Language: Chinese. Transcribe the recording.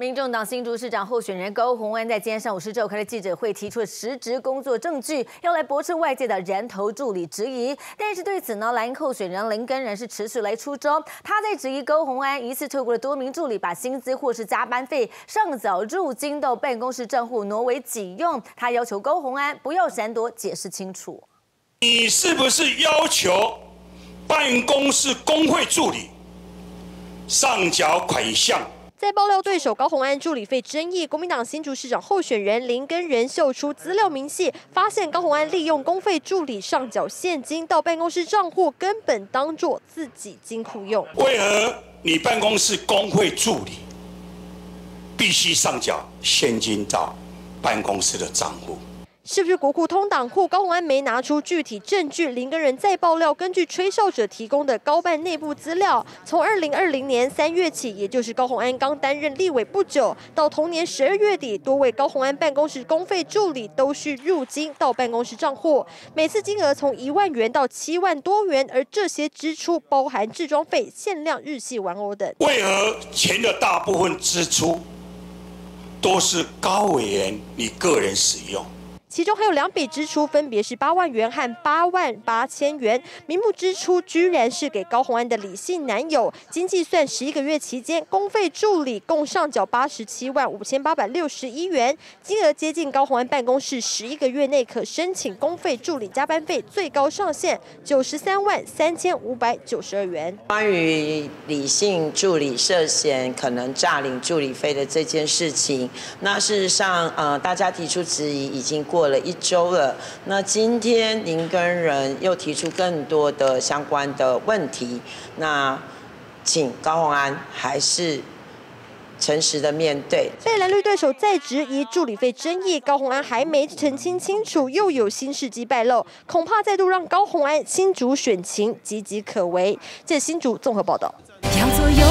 民众党新竹市长候选人高虹安在今天上午是召开了记者会，提出了实质工作证据，要来驳斥外界的人头助理质疑。但是对此呢，蓝营候选人林根仁是持续来出招，他在质疑高虹安疑似透过了多名助理把薪资或是加班费上缴入金到办公室账户挪为己用。他要求高虹安不要闪躲，解释清楚。你是不是要求办公室工会助理上缴款项？在爆料对手高虹安助理费争议，国民党新竹市长候选人林根仁秀出资料明细，发现高虹安利用公费助理上缴现金到办公室账户，根本当作自己金库用。为何你办公室工会助理必须上缴现金到办公室的账户？是不是国库通党库？高鸿安没拿出具体证据。林根人再爆料，根据吹哨者提供的高办内部资料，从二零二零年三月起，也就是高鸿安刚担任立委不久，到同年十二月底，多位高鸿安办公室公费助理都是入金到办公室账户，每次金额从一万元到七万多元，而这些支出包含制装费、限量日系玩偶等。为何钱的大部分支出都是高委员你个人使用？其中还有两笔支出，分别是八万元和八万八千元。名目支出居然是给高红安的李姓男友。经计算，十一个月期间，公费助理共上缴八十七万五千八百六十一元，金额接近高红安办公室十一个月内可申请公费助理加班费最高上限九十三万三千五百九十二元。关于李姓助理涉嫌可能诈领助理费的这件事情，那事实上，呃，大家提出质疑已经过。过了一周了，那今天您跟人又提出更多的相关的问题，那请高鸿安还是诚实的面对。被蓝绿对手再质疑助理费争议，高鸿安还没澄清清楚，又有新事迹败露，恐怕再度让高鸿安新主选情岌岌可危。这新竹综合报道。向左右